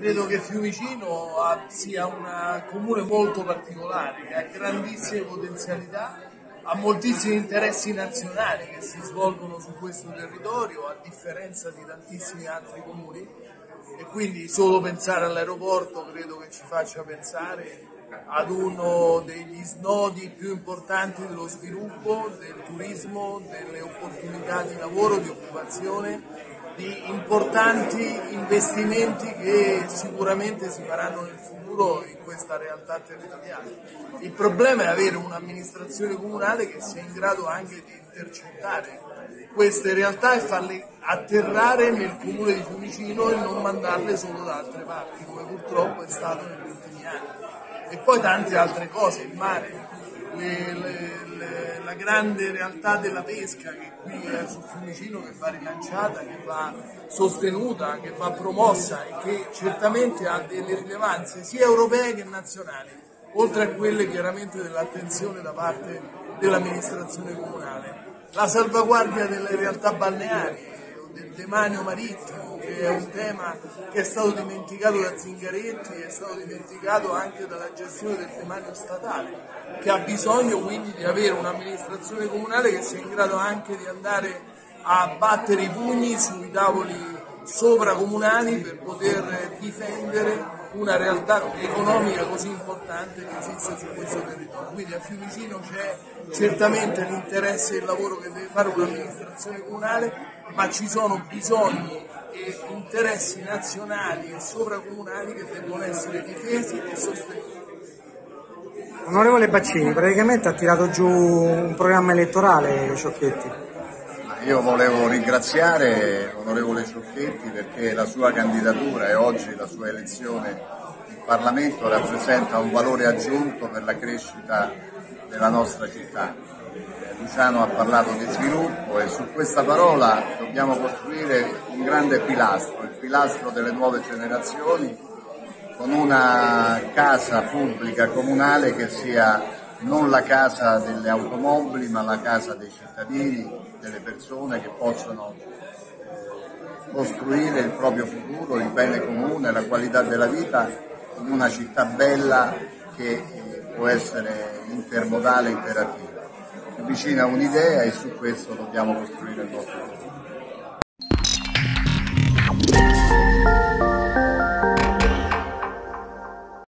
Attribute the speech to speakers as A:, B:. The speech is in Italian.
A: che Fiumicino sia un comune molto particolare, che ha grandissime potenzialità, ha moltissimi interessi nazionali che si svolgono su questo territorio, a differenza di tantissimi altri comuni, e quindi solo pensare all'aeroporto credo che ci faccia pensare ad uno degli snodi più importanti dello sviluppo, del turismo, delle opportunità di lavoro, di occupazione di importanti investimenti che sicuramente si faranno nel futuro in questa realtà territoriale. Il problema è avere un'amministrazione comunale che sia in grado anche di intercettare queste realtà e farle atterrare nel comune di Fiumicino e non mandarle solo da altre parti, come purtroppo è stato negli ultimi anni. E poi tante altre cose, il mare, le, le, le, la grande realtà della pesca che qui è sul Fiumicino che va rilanciata, che va sostenuta, che va promossa e che certamente ha delle rilevanze sia europee che nazionali, oltre a quelle chiaramente dell'attenzione da parte dell'amministrazione comunale. La salvaguardia delle realtà balneari, del demanio marittimo, che è un tema che è stato dimenticato da Zingaretti, è stato dimenticato anche dalla gestione del demanio statale, che ha bisogno quindi di avere un'amministrazione comunale che sia in grado anche di andare a battere i pugni sui tavoli sovracomunali per poter difendere una realtà economica così importante che esiste su questo territorio. Quindi a Fiumicino c'è certamente l'interesse e il lavoro che deve fare un'amministrazione comunale, ma ci sono bisogni e interessi nazionali e sovracomunali che devono essere difesi e sostenuti.
B: Onorevole Baccini, praticamente ha tirato giù un programma elettorale Ciocchetti.
C: Io volevo ringraziare l'onorevole Ciocchetti perché la sua candidatura e oggi la sua elezione in Parlamento rappresenta un valore aggiunto per la crescita della nostra città. Luciano ha parlato di sviluppo e su questa parola dobbiamo costruire un grande pilastro, il pilastro delle nuove generazioni con una casa pubblica comunale che sia non la casa delle automobili ma la casa dei cittadini, delle persone che possono eh, costruire il proprio futuro, il bene comune, la qualità della vita in una città bella che eh, può essere intermodale interattiva. Vicina a un'idea e su questo dobbiamo costruire il nostro futuro.